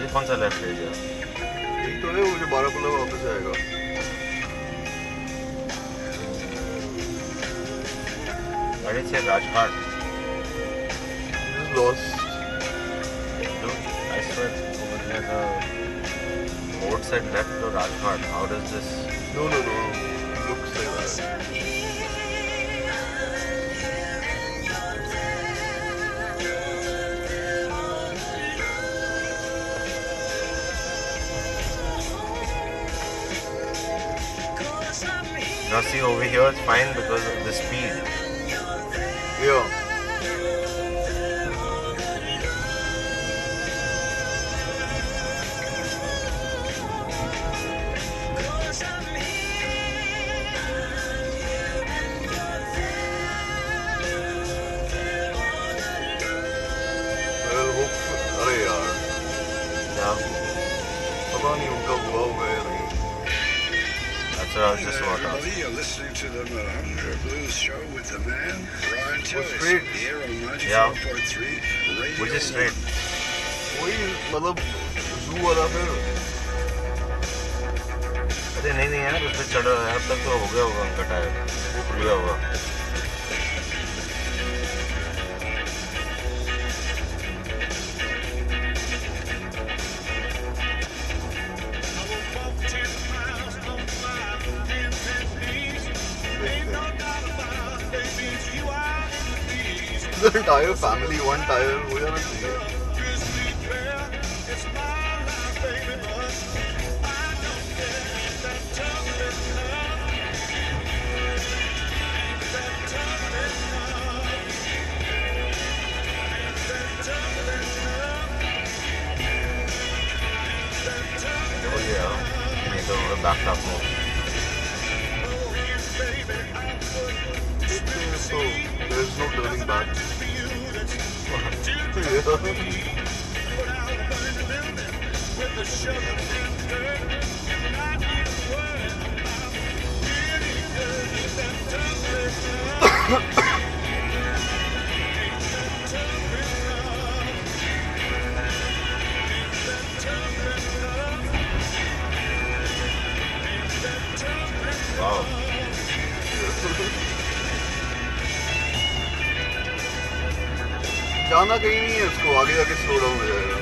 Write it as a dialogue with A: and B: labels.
A: ये कौन सा लेफ्ट एरिया
B: यही तो है वो जो बारामूला वापस आएगा
A: अरे से Rajghat
B: Just lost.
A: Dude, I swear over there the board said left to Rajghat. How does this?
B: No, no, no. It looks like that.
A: Now see over here it's fine because of the speed.
B: Yeah. Well, hope अरे यार
A: Yeah,
B: पता नहीं उनका हुआ होगा या नहीं
A: that's what I was just about to ask.
C: Everybody, you're listening to the Mahumder Blues Show with the man, Brian Tillis,
B: straight.
C: here on
A: Yeah.
C: 94.3 Radio
A: Which is straight.
B: वही मतलब जू वाला फिर
A: अरे नहीं नहीं यार उस पर चढ़ा अब तक तो हो गया होगा उनका टायर वो खुल गया होगा
B: टायर फैमिली वन टायर हो जाना चाहिए
A: हो गया नहीं तो बैक टॉप में
B: So there's no turning back. yeah. जाना कहीं नहीं है उसको आगे जाके स्लो डाउन हो जाएगा।